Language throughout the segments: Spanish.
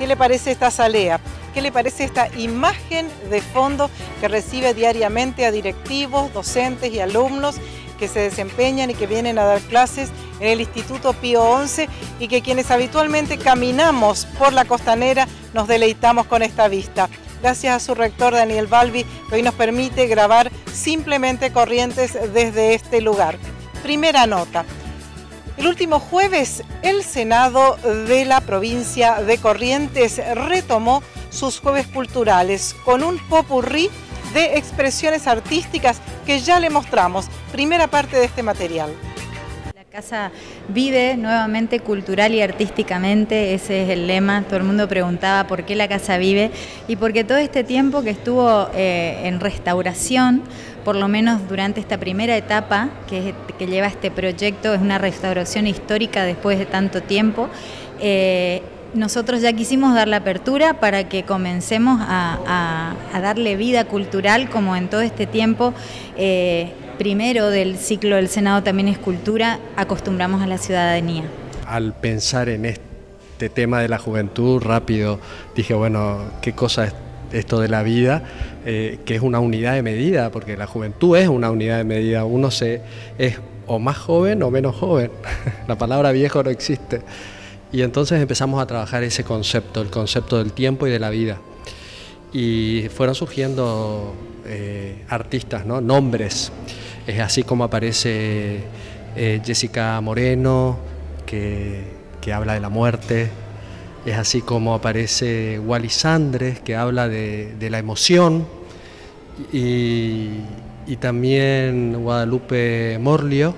¿Qué le parece esta salea? ¿Qué le parece esta imagen de fondo que recibe diariamente a directivos, docentes y alumnos que se desempeñan y que vienen a dar clases en el Instituto Pío 11 y que quienes habitualmente caminamos por la costanera nos deleitamos con esta vista? Gracias a su rector Daniel Balbi, que hoy nos permite grabar simplemente corrientes desde este lugar. Primera nota. El último jueves, el Senado de la provincia de Corrientes retomó sus jueves culturales con un popurrí de expresiones artísticas que ya le mostramos. Primera parte de este material. Casa vive nuevamente cultural y artísticamente, ese es el lema. Todo el mundo preguntaba por qué la casa vive y porque todo este tiempo que estuvo eh, en restauración, por lo menos durante esta primera etapa que, lleva este proyecto, es una restauración histórica después de tanto tiempo. Eh, nosotros ya quisimos dar la apertura para que comencemos a, darle vida cultural como en todo este tiempo. Eh, primero del ciclo del Senado también es cultura, acostumbramos a la ciudadanía. Al pensar en este tema de la juventud, rápido dije, bueno, qué cosa es esto de la vida, eh, que es una unidad de medida, porque la juventud es una unidad de medida, uno se, es o más joven o menos joven, la palabra viejo no existe. Y entonces empezamos a trabajar ese concepto, el concepto del tiempo y de la vida. Y fueron surgiendo eh, artistas, ¿no? nombres. Es así como aparece eh, Jessica Moreno, que, que, habla de la muerte. Es así como aparece Wally Sandres, que habla de, de la emoción. Y, y también Guadalupe Morlio,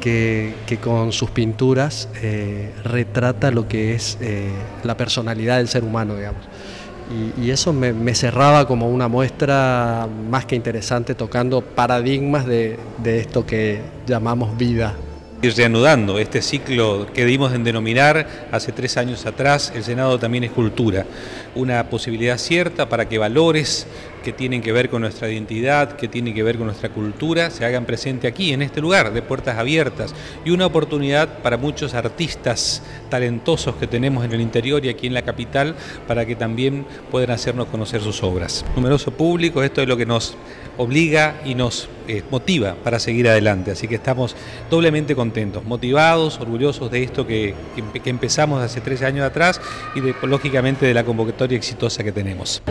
que, con sus pinturas eh, retrata lo que es eh, la personalidad del ser humano, digamos. Y, eso me, cerraba como una muestra más que interesante, tocando paradigmas de, de esto que llamamos vida. Ir reanudando este ciclo que dimos en denominar hace tres años atrás, el Senado también es cultura, una posibilidad cierta para que valores que tienen que ver con nuestra identidad, que tienen que ver con nuestra cultura, se hagan presente aquí, en este lugar, de puertas abiertas, y una oportunidad para muchos artistas talentosos que tenemos en el interior y aquí en la capital, para que también puedan hacernos conocer sus obras. Numeroso público, esto es lo que nos obliga y nos eh, motiva para seguir adelante, así que estamos doblemente contentos, motivados, orgullosos de esto que, que empezamos hace tres años atrás y lógicamente de la convocatoria exitosa que tenemos.